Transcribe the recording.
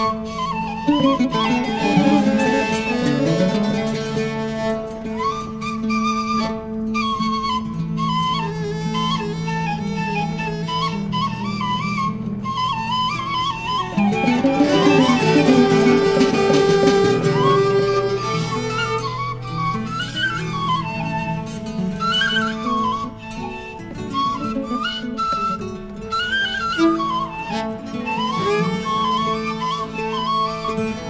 Música Lord.